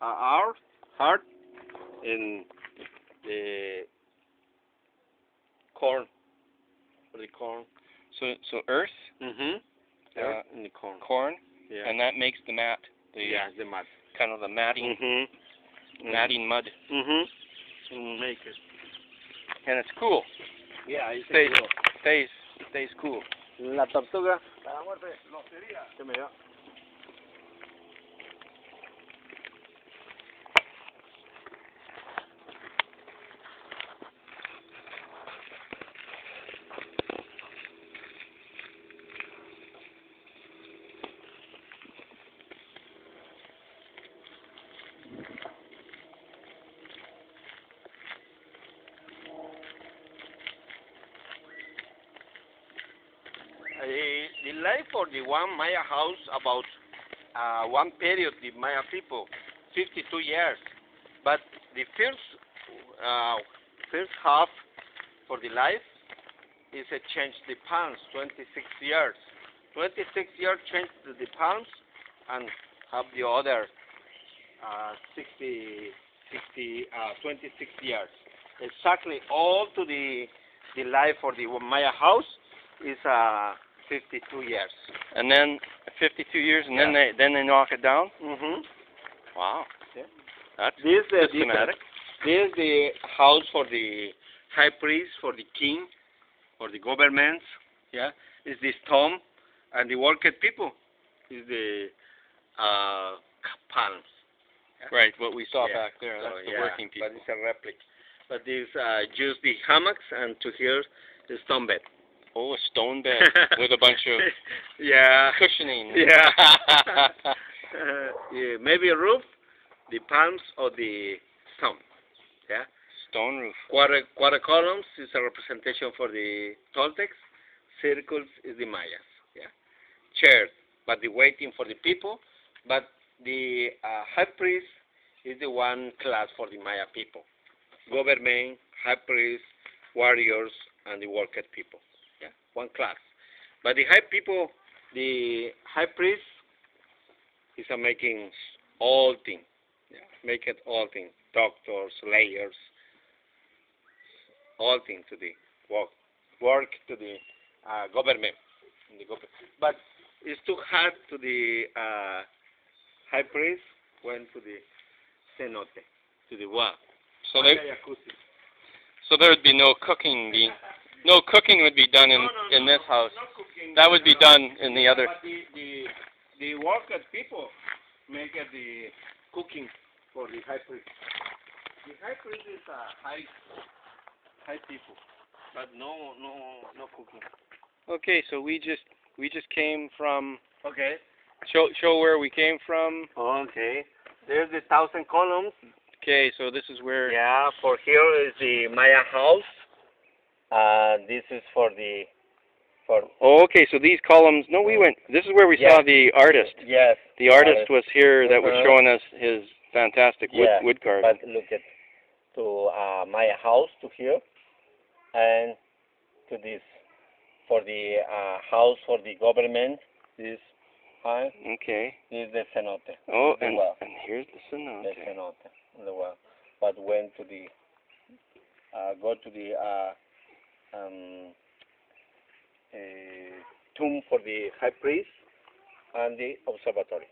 uh, earth, heart, and the corn. The corn. So so earth, Mm-hmm. Uh, Earth and the corn. corn, Yeah. and that makes the mat. The yeah, the mud. kind of the matting Mm-hmm. matting mud, Mm-hmm. And make it. and it's cool. Yeah, it Stays stays stays cool. La tortuga. ¿Qué me dio? Uh, the life for the one Maya house about uh, one period the Maya people, 52 years. But the first uh, first half for the life is a change the palms, 26 years. 26 years change the, palms and have the other uh, 60, 60, uh, 26 years. Exactly all to the the life for the Maya house is uh, 52 years. And then 52 years, and then they then they knock it down. Mm-hmm. Wow. Yeah. That's This is the. This is the house for the high priest, for the king, for the governments. Yeah, is this tomb, and the working people is the uh, palms. Right. What we saw Yeah. back there. So, That's the yeah, working people. But it's a replica. But these uh, just the hammocks, and to here the stone bed. Oh, a stone bed with a bunch of yeah. cushioning. Yeah. yeah. Maybe a roof, the palms or the stone. Yeah. Stone roof. Quarter, quarter columns is a representation for the Toltecs. Circles is the Mayas. Yeah. Chairs, but the waiting for the people. But the uh, high priest is the one class for the Maya people. Government, high priest, warriors, and the worker people. Yeah. One class. But the high people, the high priest is a making all things, Yeah. Make it all things, Doctors, layers, all things to the work, work to the uh, government. The government. But it's too hard to the uh, high priest went to the cenote, to the well. So there, so there would be no cooking. No cooking would be done in in this house. That would be done in the other. But the the the workers people make the cooking for the high priest. The high priest is a high high people, but no no no cooking. Okay, so we just we just came from. Okay. Show show where we came from. Okay. There's the thousand columns. Okay, so this is where. Yeah, for here is the Maya house. Uh, this is for the for Oh, okay. So these columns. No, we went. This is where we Yeah. saw the artist. yes. The artist was here that was Uh-huh. showing us his fantastic wood Yeah, wood carving. But look at to uh, Maya house to here, and to this for the uh, house for the government. This high. Okay. This is the cenote. Oh, The and well. and here's the cenote. The cenote. cenote. The well. But went to the uh, go to the uh, um, uh, tomb for the high priest and the observatory.